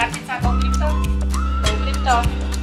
Gracias a conflicto. Conflicto.